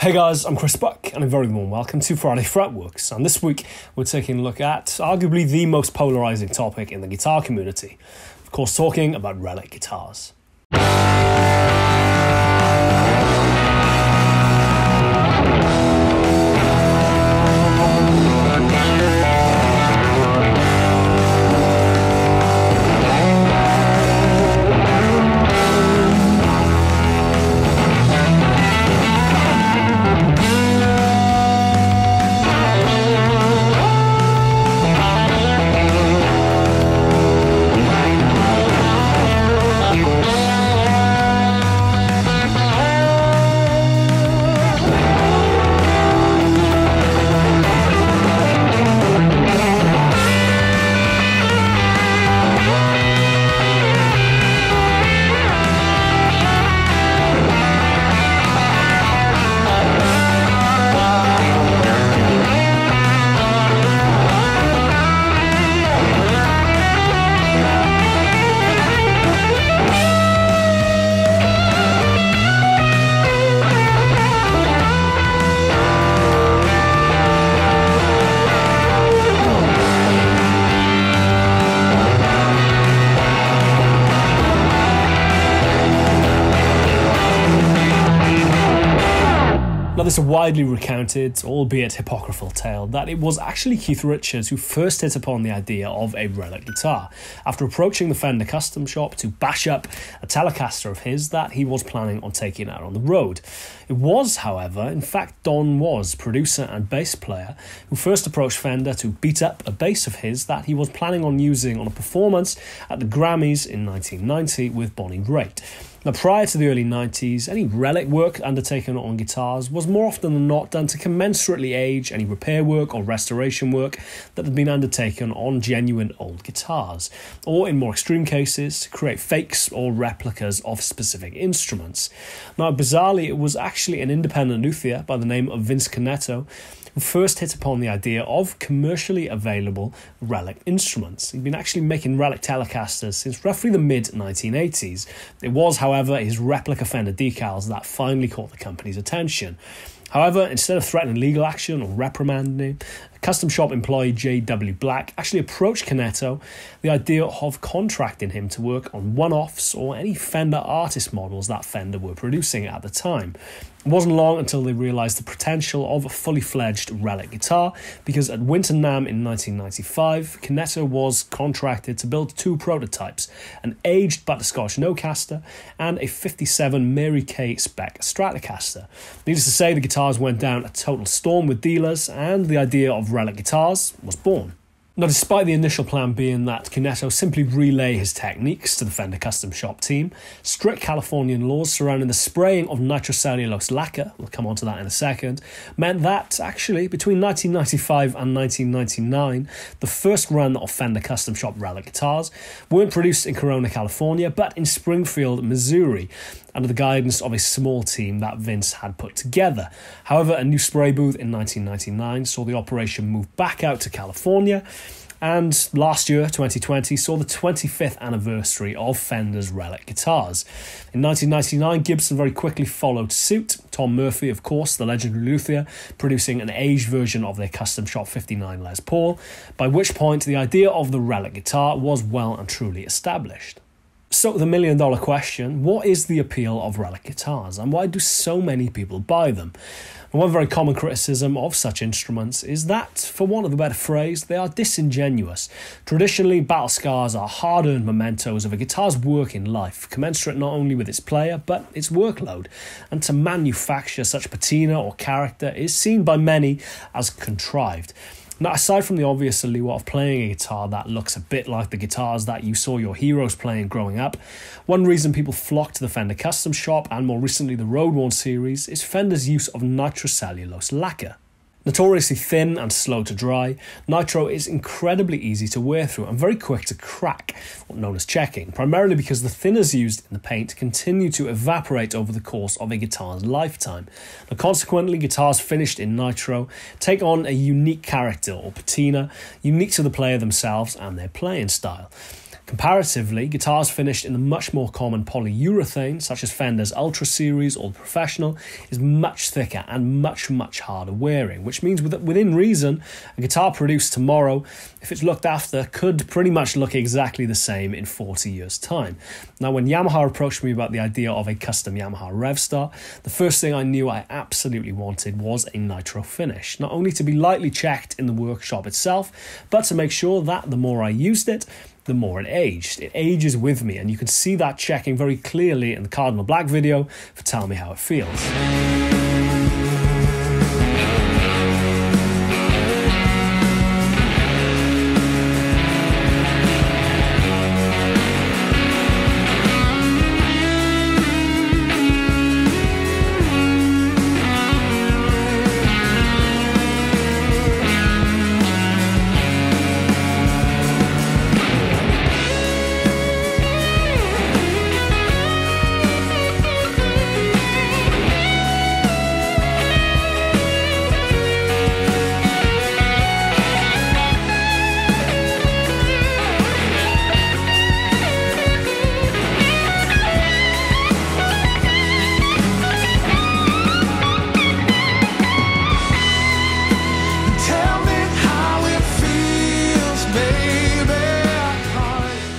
Hey guys, I'm Chris Buck, and a very warm welcome to Friday Fretworks. And this week, we're taking a look at arguably the most polarizing topic in the guitar community. Of course, talking about relic guitars. A widely recounted, albeit hypocritical tale, that it was actually Keith Richards who first hit upon the idea of a relic guitar after approaching the Fender custom shop to bash up a Telecaster of his that he was planning on taking out on the road. It was, however, in fact, Don Was, producer and bass player, who first approached Fender to beat up a bass of his that he was planning on using on a performance at the Grammys in 1990 with Bonnie Raitt. Now, prior to the early 90s, any relic work undertaken on guitars was more often than not done to commensurately age any repair work or restoration work that had been undertaken on genuine old guitars, or in more extreme cases, to create fakes or replicas of specific instruments. Now, bizarrely, it was actually an independent luthier by the name of Vince Cunetto who first hit upon the idea of commercially available relic instruments. He'd been actually making relic Telecasters since roughly the mid 1980s. It was, however, his replica Fender decals that finally caught the company's attention. However, instead of threatening legal action or reprimanding him, custom shop employee J.W. Black actually approached Cunetto the idea of contracting him to work on one offs or any Fender artist models that Fender were producing at the time. It wasn't long until they realised the potential of a fully fledged relic guitar because at Winter NAMM in 1995, Cunetto was contracted to build two prototypes an aged butterscotch Nocaster and a 57 Mary Kay spec Stratocaster. Needless to say, the guitars went down a total storm with dealers, and the idea of relic guitars was born. Now, despite the initial plan being that Cunetto simply relay his techniques to the Fender Custom Shop team, strict Californian laws surrounding the spraying of nitrocellulose lacquer, we'll come on to that in a second, meant that actually between 1995 and 1999, the first run of Fender Custom Shop relic guitars weren't produced in Corona, California, but in Springfield, Missouri, under the guidance of a small team that Vince had put together. However, a new spray booth in 1999 saw the operation move back out to California. And last year, 2020, saw the 25th anniversary of Fender's Relic guitars. In 1999, Gibson very quickly followed suit. Tom Murphy, of course, the legendary luthier, producing an aged version of their custom shop 59 Les Paul, by which point the idea of the Relic guitar was well and truly established. So, the million dollar question what is the appeal of relic guitars and why do so many people buy them? And one very common criticism of such instruments is that, for want of a better phrase, they are disingenuous. Traditionally, battle scars are hard earned mementos of a guitar's work in life, commensurate not only with its player but its workload. And to manufacture such patina or character is seen by many as contrived. Now, aside from the obvious allure of playing a guitar that looks a bit like the guitars that you saw your heroes playing growing up, one reason people flock to the Fender Custom Shop and more recently the Road Worn series is Fender's use of nitrocellulose lacquer. Notoriously thin and slow to dry, nitro is incredibly easy to wear through and very quick to crack, known as checking, primarily because the thinners used in the paint continue to evaporate over the course of a guitar's lifetime. Now, consequently, guitars finished in nitro take on a unique character or patina, unique to the player themselves and their playing style. Comparatively, guitars finished in the much more common polyurethane, such as Fender's Ultra Series or Professional, is much thicker and much, much harder wearing, which means that within reason, a guitar produced tomorrow, if it's looked after, could pretty much look exactly the same in 40 years' time. Now, when Yamaha approached me about the idea of a custom Yamaha Revstar, the first thing I knew I absolutely wanted was a nitro finish, not only to be lightly checked in the workshop itself, but to make sure that the more I used it, the more it aged. It ages with me, and you can see that checking very clearly in the Cardinal Black video for Tell Me How It Feels.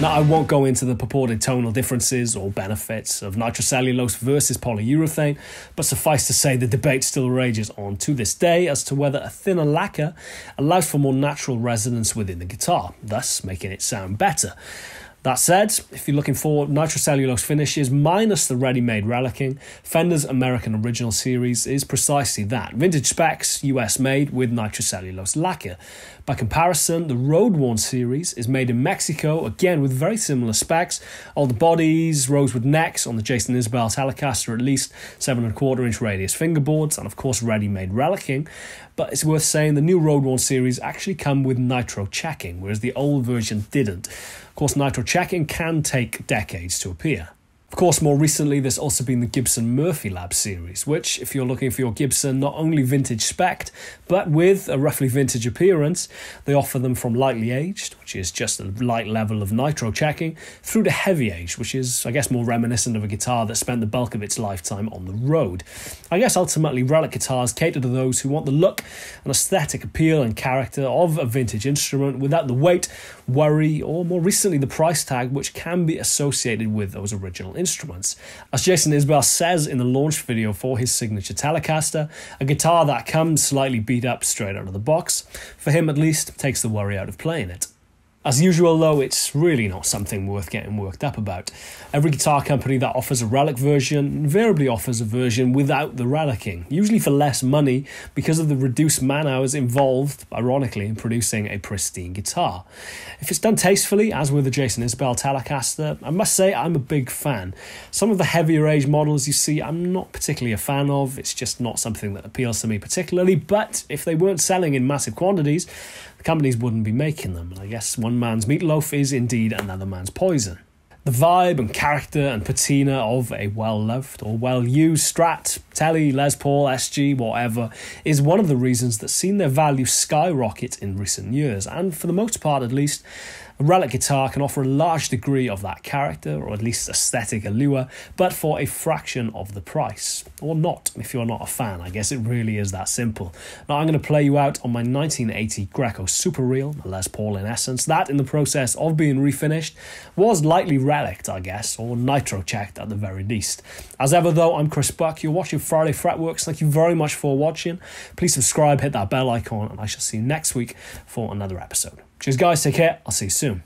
Now, I won't go into the purported tonal differences or benefits of nitrocellulose versus polyurethane, but suffice to say the debate still rages on to this day as to whether a thinner lacquer allows for more natural resonance within the guitar, thus making it sound better. That said, if you're looking for nitrocellulose finishes minus the ready-made relicking, Fender's American Original Series is precisely that. Vintage specs, US made with nitrocellulose lacquer. By comparison, the Road Worn series is made in Mexico, again with very similar specs. All the bodies, rosewood necks on the Jason Isbell Telecaster, at least 7 and a quarter inch radius fingerboards, and of course ready-made relicking. But it's worth saying the new Road Worn series actually come with nitro checking, whereas the old version didn't course, nitro checking can take decades to appear. Of course, more recently, there's also been the Gibson Murphy Lab series, which, if you're looking for your Gibson not only vintage spec, but with a roughly vintage appearance, they offer them from lightly aged, which is just a light level of nitro checking, through to heavy aged, which is, I guess, more reminiscent of a guitar that spent the bulk of its lifetime on the road. I guess ultimately, relic guitars cater to those who want the look and aesthetic appeal and character of a vintage instrument without the weight, worry, or more recently, the price tag which can be associated with those original instruments. As Jason Isbell says in the launch video for his signature Telecaster, a guitar that comes slightly beat up straight out of the box, for him at least, takes the worry out of playing it. As usual, though, it's really not something worth getting worked up about. Every guitar company that offers a relic version invariably offers a version without the relicking, usually for less money because of the reduced man hours involved, ironically, in producing a pristine guitar. If it's done tastefully, as with the Jason Isbell Telecaster, I must say I'm a big fan. Some of the heavier age models you see, I'm not particularly a fan of, it's just not something that appeals to me particularly, but if they weren't selling in massive quantities, the companies wouldn't be making them. And I guess one man's meatloaf is indeed another man's poison. The vibe and character and patina of a well loved or well used Strat, Tele, Les Paul, SG, whatever, is one of the reasons that's seen their value skyrocket in recent years, and for the most part at least, a relic guitar can offer a large degree of that character, or at least aesthetic allure, but for a fraction of the price. Or not, if you're not a fan. I guess it really is that simple. Now, I'm going to play you out on my 1980 Greco Super Real, Les Paul in essence. That, in the process of being refinished, was lightly relicked, I guess, or nitro checked at the very least. As ever, though, I'm Chris Buck. You're watching Friday Fretworks. Thank you very much for watching. Please subscribe, hit that bell icon, and I shall see you next week for another episode. Cheers, guys. Take care. I'll see you soon.